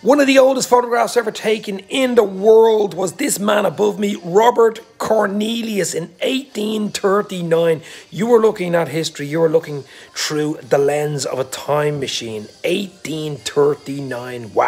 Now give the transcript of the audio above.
One of the oldest photographs ever taken in the world was this man above me, Robert Cornelius, in 1839. You were looking at history, you were looking through the lens of a time machine. 1839. Wow.